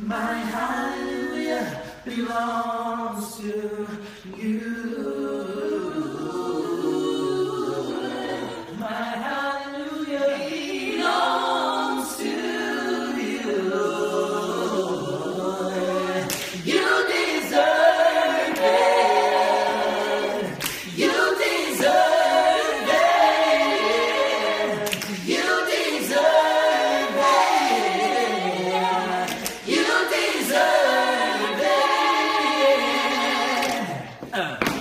My hallelujah belongs to. Yeah.